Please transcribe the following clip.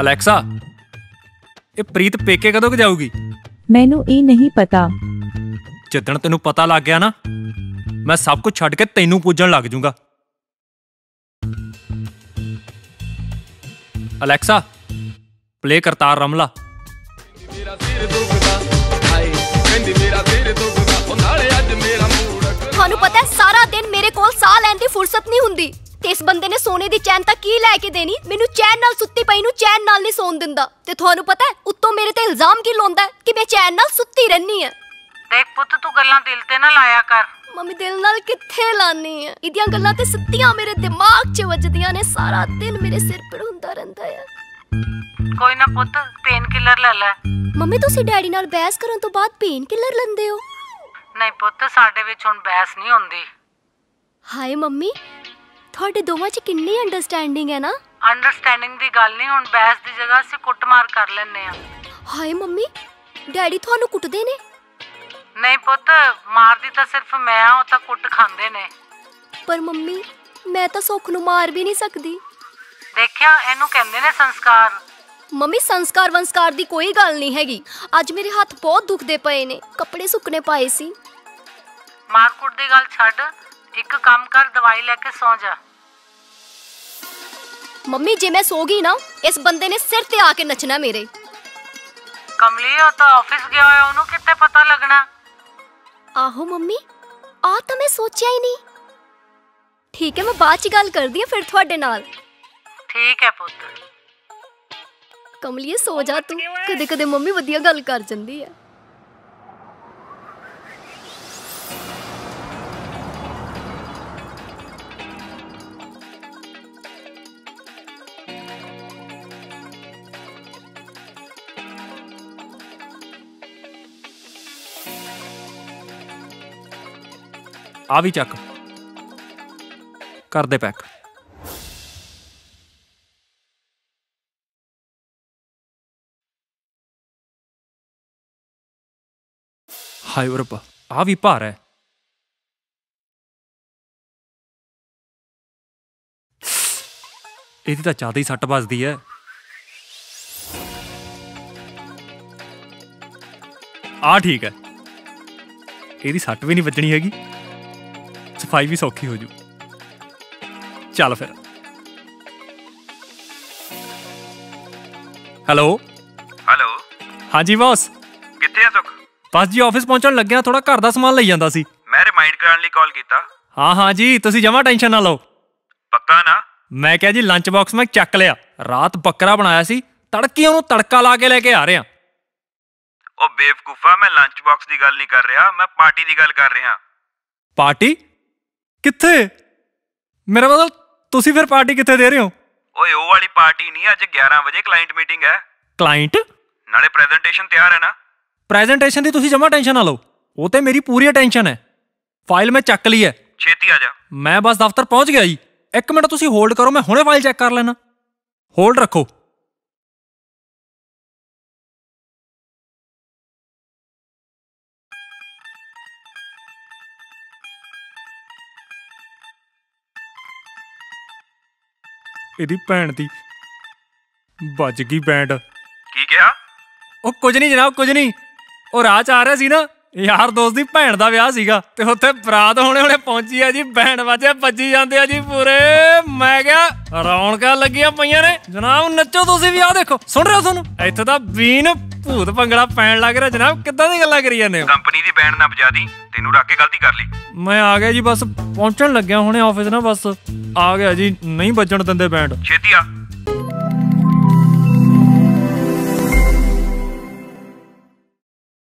Alexa ਇਹ ਪ੍ਰੀਤ ਪੇਕੇ ਕਦੋਂ ਕੁ ਜਾਊਗੀ? ਮੈਨੂੰ ਇਹ ਨਹੀਂ ਪਤਾ। ਜਿੱਦਣ ਤੈਨੂੰ ਪਤਾ ਲੱਗ ਗਿਆ ਨਾ ਮੈਂ ਸਭ ਕੁਝ ਛੱਡ ਕੇ ਤੈਨੂੰ ਪੂਜਣ ਲੱਗ ਜਾਊਂਗਾ ਅਲੈਕਸਾ ਪਲੇ ਕਰਤਾਰ ਰਮਲਾ। ਮੇਰਾ ਸਿਰ ਦੁਖਦਾ ਹਾਏ ਕਹਿੰਦੀ ਮੇਰਾ ਸਿਰ ਦੁਖਦਾ ਉਹ ਨਾਲੇ ਅੱਜ ਮੇਰਾ ਮੂਡ ਤੁਹਾਨੂੰ ਪਤਾ ਹੈ ਸਾਰਾ ਦਿਨ ਮੇਰੇ ਕੋਲ ਸਾਹ ਲੈਣ ਦੀ ਫੁਰਸਤ ਨਹੀਂ ਹੁੰਦੀ। ਤੇ ਇਸ ਬੰਦੇ ਨੇ ਸੋਨੇ ਦੀ ਚੈਨ ਤਾਂ ਕੀ ਲੈ ਕੇ ਦੇਣੀ? ਮੈਨੂੰ ਚੈਨ ਨਾਲ ਸੁੱਤੀ ਪਈ ਨੂੰ ਚੈਨ ਨਾਲ ਨਹੀਂ ਸੌਣ ਦਿੰਦਾ। ਤੇ ਤੁਹਾਨੂੰ ਪਤਾ ਹੈ ਉੱਤੋਂ ਮੇਰੇ ਤੇ ਇਲਜ਼ਾਮ ਕੀ ਲਾਉਂਦਾ ਹੈ ਕਿ ਮੈਂ ਚੈਨ ਨਾਲ ਸੁੱਤੀ ਰਹਿਣੀ ਆ ਦੇਖ ਪੁੱਤ ਤੂੰ ਗੱਲਾਂ ਦਿਲ ਤੇ ਨਾ ਲਾਇਆ ਕਰ। ਮੰਮੀ ਦਿਲ ਨਾਲ ਕਿੱਥੇ ਲਾਨੀ ਆ ਇਹਦੀਆਂ ਗੱਲਾਂ ਤੇ ਸਿੱਧੀਆਂ ਮੇਰੇ ਦਿਮਾਗ 'ਚ ਵੱਜਦੀਆਂ ਨੇ ਸਾਰਾ ਦਿਨ ਮੇਰੇ ਸਿਰ ਪੀੜ ਹੁੰਦਾ ਰਹਿੰਦਾ ਆ ਕੋਈ ਨਾ ਪੁੱਤ ਪੇਨ ਕਿਲਰ ਲੈ ਲੈ। ਮੰਮੀ ਤੁਸੀਂ ਡੈਡੀ ਨਾਲ ਬਹਿਸ ਕਰਨ ਤੋਂ ਬਾਅਦ ਪੇਨ ਕਿਲਰ ਲੈਂਦੇ ਹੋ? ਨਹੀਂ ਪੁੱਤ ਸਾਡੇ ਵਿੱਚ ਹੁਣ ਬਹਿਸ ਨਹੀਂ ਹੁੰਦੀ। ਹਾਏ ਮੰਮੀ ਤੁਹਾਡੇ ਦੋਵਾਂ 'ਚ ਕਿੰਨੀ ਅੰਡਰਸਟੈਂਡਿੰਗ ਹੈ ਨਾ? ਅੰਡਰਸਟੈਂਡਿੰਗ ਦੀ ਗੱਲ ਨਹੀਂ ਹੁਣ ਬਹਿਸ ਦੀ ਜਗ੍ਹਾ ਅਸੀਂ ਕੁੱਟਮਾਰ ਕਰ ਲੈਨੇ ਆ ਹਾਏ ਮੰਮੀ ਡੈਡੀ ਤੁਹਾਨੂੰ ਕੁੱਟਦੇ ਨੇ? ਨਹੀਂ ਪੁੱਤ ਮਾਰਦੀ ਤਾਂ ਸਿਰਫ ਮੈਂ ਆ ਉਹ ਤਾਂ ਕੁੱਟ ਖਾਂਦੇ ਨੇ। ਪਰ ਮੰਮੀ ਮੈਂ ਤਾਂ ਸੁੱਖ ਨੂੰ ਮਾਰ ਵੀ ਨਹੀਂ ਸਕਦੀ। ਦੇਖਿਆ ਇਹਨੂੰ ਕਹਿੰਦੇ ਨੇ ਸੰਸਕਾਰ। ਮੰਮੀ ਸੰਸਕਾਰ ਵੰਸਕਾਰ ਦੀ ਕੋਈ ਗੱਲ ਨਹੀਂ ਹੈਗੀ। ਅੱਜ ਮੇਰੇ ਹੱਥ ਬਹੁਤ ਦੁਖਦੇ ਪਏ ਨੇ ਕੱਪੜੇ ਸੁੱਕਣੇ ਪਾਏ ਸੀ। ਮਾਰਕੁੱਟ ਦੀ ਗੱਲ ਛੱਡ ਇੱਕ ਕੰਮ ਕਰ ਦਵਾਈ ਲੈ ਕੇ ਸੌ ਜਾ। ਮੰਮੀ ਜੇ ਮੈਂ ਸੋ ਗਈ ਨਾ ਇਸ ਬੰਦੇ ਨੇ ਸਿਰ ਤੇ ਆ ਕੇ ਨੱਚਣਾ ਮੇਰੇ। ਕਮਲੀ ਉਹ ਤਾਂ ਆਫਿਸ ਗਿਆ ਹੋਇਆ ਉਹਨੂੰ ਕਿੱਥੇ ਪਤਾ ਲੱਗਣਾ? ਆਹੋ ਮੰਮੀ ਆ ਤਾਂ ਮੈਂ ਸੋਚਿਆ ਹੀ ਨਹੀਂ। ਠੀਕ ਹੈ ਮੈਂ ਬਾਅਦ ਚ ਗੱਲ ਕਰਦੀ ਹਾਂ ਫਿਰ ਤੁਹਾਡੇ ਨਾਲ। ਠੀਕ ਹੈ ਪੁੱਤ। ਕਮਲੀਏ ਸੋ ਜਾ ਤੂੰ। ਕਦੇ ਕਦੇ ਮੰਮੀ ਵਧੀਆ ਗੱਲ ਕਰ ਜਾਂਦੀ ਹੈ। ਆ ਵੀ ਚੱਕ। ਕਰਦੇ ਪੈਕ। ਹਾਏ ਓ ਰੱਬਾ, ਆ ਵੀ ਭਾਰ ਹੈ ਇਹਦੀ ਤਾਂ ਜ਼ਿਆਦਾ ਹੀ ਸੱਟ ਵੱਜਦੀ ਹੈ ਆ ਠੀਕ ਹੈ ਇਹਦੀ ਸੱਟ ਵੀ ਨਹੀਂ ਵੱਜਣੀ ਹੈਗੀ। ਸਫ਼ਾਈ ਵੀ ਸੌਖੀ ਹੋ ਜੂ। ਚੱਲ ਫਿਰ। ਹੈਲੋ ਹੈਲੋ ਹਾਂਜੀ ਬੌਸ। ਕਿੱਥੇ ਆ ਸੁਖ? ਬਸ ਜੀ ਆਫਿਸ ਪਹੁੰਚਣ ਲੱਗਿਆ ਥੋੜਾ ਘਰ ਦਾ ਸਮਾਨ ਲਈ ਜਾਂਦਾ ਸੀ। ਮੈਂ ਰਿਮਾਈਂਡ ਕਰਾਉਣ ਲਈ ਕਾਲ ਕੀਤਾ। ਹਾਂ ਹਾਂ ਜੀ ਤੁਸੀਂ ਜਮਾ ਟੈਨਸ਼ਨ ਨਾ ਲਓ। ਪੱਕਾ ਨਾ? ਮੈਂ ਕਿਹਾ ਜੀ ਲੰਚ ਬਾਕਸ ਮੈਂ ਚੱਕ ਲਿਆ। ਰਾਤ ਬੱਕਰਾ ਬਣਾਇਆ ਸੀ ਤੜਕੀ ਉਹਨੂੰ ਤੜਕਾ ਲਾ ਕੇ ਲੈ ਕੇ ਆ ਰਿਹਾ। ਉਹ ਬੇਵਕੂਫਾ ਮੈਂ ਲੰਚ ਬਾਕਸ ਦੀ ਗੱਲ ਨਹੀਂ ਕਰ ਰਿਹਾ ਮੈਂ ਪਾਰਟੀ ਦੀ ਗੱਲ ਕਰ ਰਿਹਾ। ਪਾਰਟੀ ਕਿੱਥੇ? ਮੇਰਾ ਮਤਲਬ ਤੁਸੀਂ ਫਿਰ ਪਾਰਟੀ ਕਿੱਥੇ ਦੇ ਰਹੇ ਹੋ? ਓਏ ਉਹ ਵਾਲੀ ਪਾਰਟੀ ਨਹੀਂ ਅੱਜ 11 ਵਜੇ ਕਲਾਇੰਟ ਮੀਟਿੰਗ ਹੈ। ਕਲਾਇੰਟ ਨਾਲੇ ਪ੍ਰੈਜੈਂਟੇਸ਼ਨ ਤਿਆਰ ਹੈ ਨਾ? ਪ੍ਰੈਜੈਂਟੇਸ਼ਨ ਦੀ ਤੁਸੀਂ ਜਮਾ ਟੈਨਸ਼ਨ ਨਾ ਲਓ। ਉਹ ਤੇ ਮੇਰੀ ਪੂਰੀ ਅਟੈਂਸ਼ਨ ਹੈ। ਫਾਈਲ ਮੈਂ ਚੱਕ ਲਈ ਹੈ। ਛੇਤੀ ਆ ਜਾ। ਮੈਂ ਬਸ ਦਫ਼ਤਰ ਪਹੁੰਚ ਗਿਆ ਜੀ। ਇੱਕ ਮਿੰਟ ਤੁਸੀਂ ਹੋਲਡ ਕਰੋ ਮੈਂ ਹੁਣੇ ਫਾਈਲ ਚੈੱਕ ਕਰ ਲੈਣਾ ਹੋਲਡ ਰੱਖੋ। ਇਹਦੀ ਭੈਣ ਦੀ। ਵੱਜ ਗਈ ਬੈਂਡ। ਕੀ ਕਿਹਾ? ਉਹ ਕੁਝ ਨਹੀਂ ਜਨਾਬ ਕੁਝ ਨਹੀਂ। ਉਹ ਰਾਹ ਚ ਆ ਰਿਹਾ ਸੀ ਨਾ ਯਾਰ ਦੋਸਤ ਦੀ ਭੈਣ ਦਾ ਵਿਆਹ ਸੀਗਾ। ਤੇ ਉੱਥੇ ਬਰਾਤ ਹੋਣੇ ਹੋਣੇ ਪਹੁੰਚੀ ਆ ਜੀ ਭੈਣ ਵਾਜੇ ਵੱਜੀ ਜਾਂਦੇ ਆ ਜੀ ਪੂਰੇ। ਮੈਂ ਕਿਹਾ ਰੌਣਕਾਂ ਲੱਗੀਆਂ ਪਈਆਂ ਨੇ। ਜਨਾਬ ਨੱਚੋ ਤੁਸੀਂ ਵੀ ਆ ਦੇਖੋ ਸੁਣ ਰਹੇ ਹੋ ਤੁਹਾਨੂੰ? ਇੱਥੇ ਤਾਂ ਬੀਨ ਭੂਤ ਭੰਗੜਾ ਪੈਣ ਲੱਗ ਰਿਹਾ ਜਨਾਬ ਕਿੱਦਾਂ ਦੀ ਗੱਲਾਂ ਕਰੀ ਜਾਂਦੇ ਹੋ? ਕੰਪਨੀ ਦੀ ਬੈਂਡ ਨਾ ਵਜਾ ਦੀ ਤੈਨੂੰ ਰੱਖ ਕੇ ਗਲਤੀ ਕਰ ਲਈ। ਮੈਂ ਆ ਗਿਆ ਜੀ ਬਸ ਪਹੁੰਚਣ ਲੱਗਿਆ ਹੁਣੇ ਆਫਿਸ ਨਾ ਬਸ ਆ ਗਿਆ ਜੀ ਨਹੀਂ ਵੱਜਣ ਦਿੰਦੇ ਬੈਂਡ। ਛੇਤੀ ਆ।